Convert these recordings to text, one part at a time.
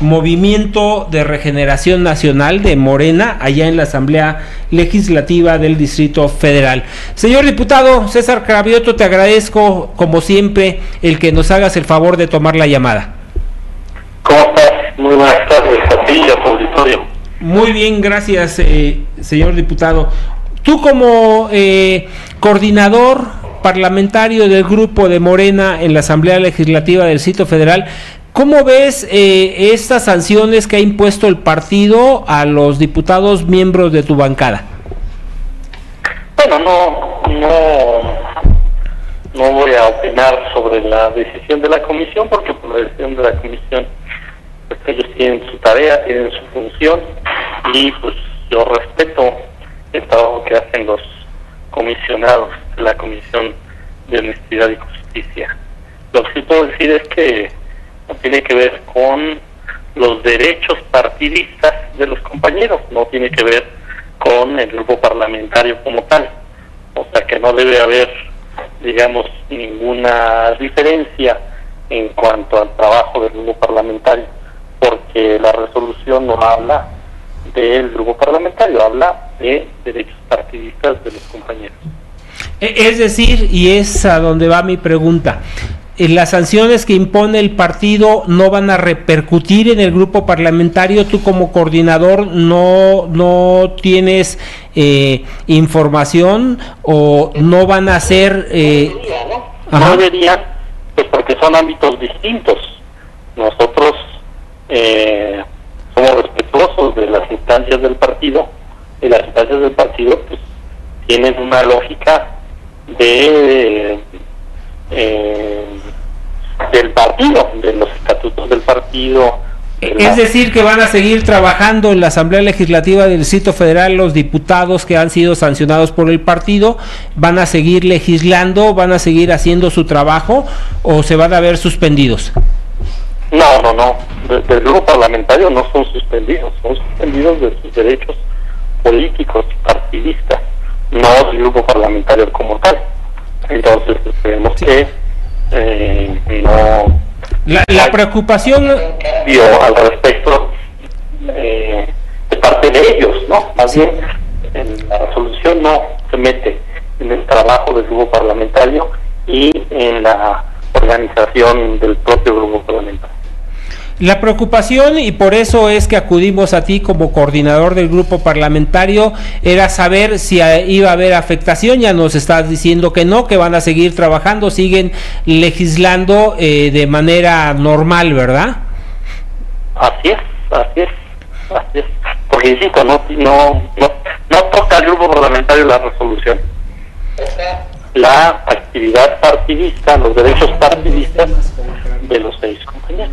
Movimiento de Regeneración Nacional de Morena, allá en la Asamblea Legislativa del Distrito Federal. Señor diputado César Cravioto, te agradezco, como siempre, el que nos hagas el favor de tomar la llamada. ¿Cómo estás? Muy buenas tardes a ti y a tu auditorio. Muy bien, gracias, eh, señor diputado. Tú como eh, coordinador parlamentario del grupo de Morena en la Asamblea Legislativa del Distrito Federal, ¿Cómo ves eh, estas sanciones que ha impuesto el partido a los diputados miembros de tu bancada? Bueno, no, no, no voy a opinar sobre la decisión de la comisión porque por la decisión de la comisión pues ellos tienen su tarea, tienen su función y pues yo respeto el trabajo que hacen los comisionados de la Comisión de Honestidad y Justicia. Lo que sí puedo decir es que tiene que ver con los derechos partidistas de los compañeros, no tiene que ver con el grupo parlamentario como tal. O sea que no debe haber, digamos, ninguna diferencia en cuanto al trabajo del grupo parlamentario, porque la resolución no habla del grupo parlamentario, habla de derechos partidistas de los compañeros. E, es decir, y es a donde va mi pregunta, las sanciones que impone el partido no van a repercutir en el grupo parlamentario. Tú como coordinador no, no tienes eh, información o no van a ser... Eh, no deberían, pues porque son ámbitos distintos. Nosotros eh, somos respetuosos de las instancias del partido y las instancias del partido pues tienen una lógica de eh, partido, de los estatutos del partido. es decir, que van a seguir trabajando en la Asamblea Legislativa del Distrito Federal los diputados que han sido sancionados por el partido, van a seguir legislando, van a seguir haciendo su trabajo o se van a ver suspendidos. No, no, no. Del grupo parlamentario no son suspendidos, son suspendidos de sus derechos políticos, partidistas, no del grupo parlamentario como tal. Entonces, esperemos que eh, no... La, la preocupación... al respecto eh, de parte de ellos, ¿no? Más bien, en la resolución no se mete en el trabajo del grupo parlamentario y en la organización del propio grupo. La preocupación, y por eso es que acudimos a ti como coordinador del grupo parlamentario, era saber si iba a haber afectación. Ya nos estás diciendo que no, que van a seguir trabajando, siguen legislando eh, de manera normal, ¿verdad? Así es, así es, así es. Porque insisto, no, no, no, no toca al grupo parlamentario la resolución. La actividad partidista, los derechos partidistas de los seis compañeros.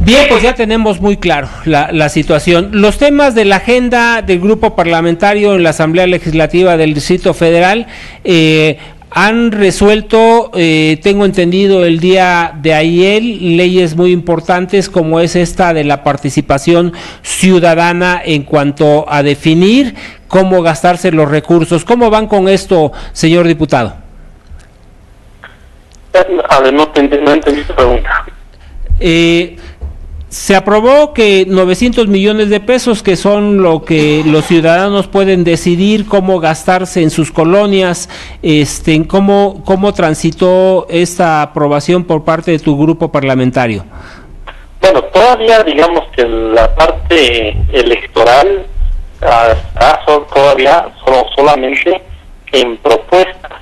Bien, pues ya tenemos muy claro la, situación. Los temas de la agenda del grupo parlamentario en la Asamblea Legislativa del Distrito Federal eh, han resuelto, eh, tengo entendido el día de ayer, leyes muy importantes como es esta de la participación ciudadana en cuanto a definir cómo gastarse los recursos. ¿Cómo van con esto, señor diputado? A ver, no, no entendí tu pregunta. Eh, se aprobó que 900 millones de pesos, que son lo que los ciudadanos pueden decidir cómo gastarse en sus colonias, este, cómo, cómo transitó esta aprobación por parte de tu grupo parlamentario. Bueno, todavía digamos que la parte electoral está todavía solo, solamente en propuestas.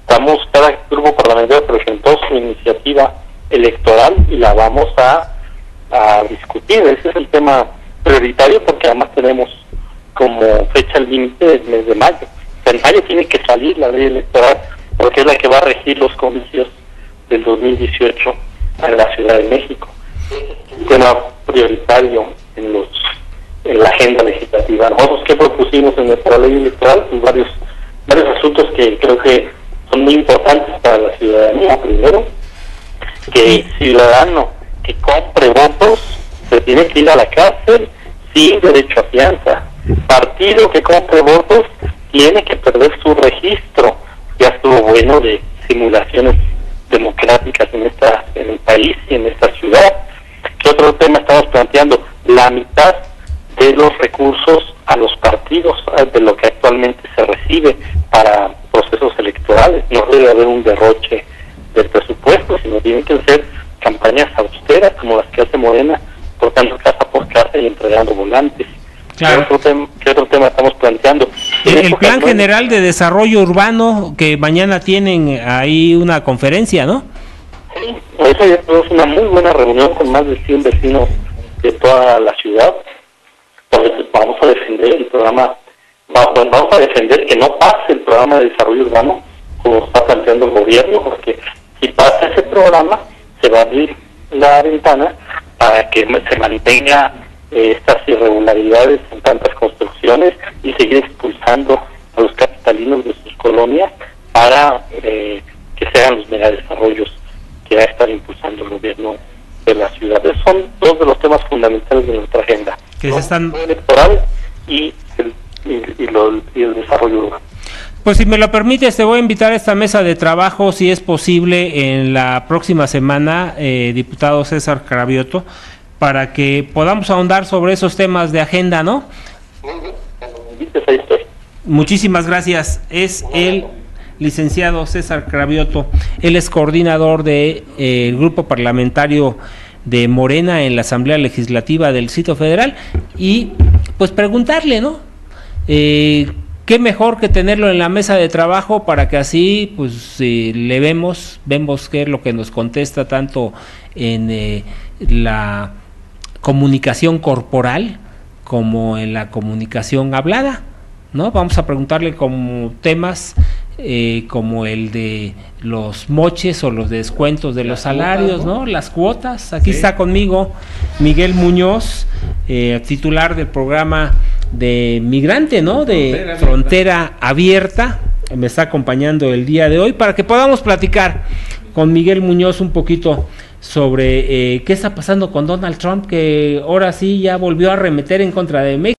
Estamos, cada grupo parlamentario presentó su iniciativa electoral y la vamos a discutir. Ese es el tema prioritario porque además tenemos como fecha límite el mes de mayo. En mayo tiene que salir la ley electoral porque es la que va a regir los comicios del 2018 en la Ciudad de México. Un tema prioritario en los en la agenda legislativa. Nosotros que propusimos en nuestra ley electoral pues varios varios asuntos que creo que son muy importantes para la ciudadanía. Primero, que el ciudadano que compre votos se tiene que ir a la cárcel sin derecho a fianza. Partido que compre votos tiene que perder su registro. Ya estuvo bueno de simulaciones democráticas en esta en el país y en esta ciudad. la mitad de los recursos a los partidos de lo que actualmente se recibe para procesos electorales. No debe haber un derroche del presupuesto, sino tienen que ser campañas austeras como las que hace Morena, cortando casa por casa y entregando volantes. Claro. ¿Qué, otro tema, qué otro tema estamos planteando? El, el Plan actual- General de Desarrollo Urbano, que mañana tienen ahí una conferencia, ¿no? Sí, eso ya tuvimos una muy buena reunión con más de 100 vecinos de toda la ciudad. Entonces vamos a defender el programa, vamos a defender que no pase el programa de desarrollo urbano como está planteando el gobierno, porque si pasa ese programa se va a abrir la ventana para que se mantenga eh, estas irregularidades en tantas construcciones y seguir expulsando a los capitalinos de sus colonias para eh, que se hagan los megadesarrollos que va a estar impulsando el gobierno de la ciudad. Esos son dos de los temas fundamentales de nuestra agenda. Que ¿no? están- El electoral y el, y, y lo- y el desarrollo urbano. Pues si me lo permites, te voy a invitar a esta mesa de trabajo, si es posible, en la próxima semana, eh, diputado César Carabioto, para que podamos ahondar sobre esos temas de agenda, ¿no? Muchísimas gracias. Es el licenciado César Cravioto. Él es coordinador del grupo parlamentario de Morena en la Asamblea Legislativa del Sitio Federal. Y pues preguntarle, ¿no? Eh, ¿Qué mejor que tenerlo en la mesa de trabajo para que así pues eh, le vemos, vemos qué es lo que nos contesta tanto en eh, la comunicación corporal como en la comunicación hablada, ¿no? Vamos a preguntarle como temas eh, como el de los moches o los descuentos de los salarios, ¿no? Las cuotas. Aquí está conmigo Miguel Muñoz, titular del programa de migrante, ¿no? De frontera abierta. Me está acompañando el día de hoy para que podamos platicar con Miguel Muñoz un poquito sobre eh, qué está pasando con Donald Trump, que ahora sí ya volvió a arremeter en contra de México.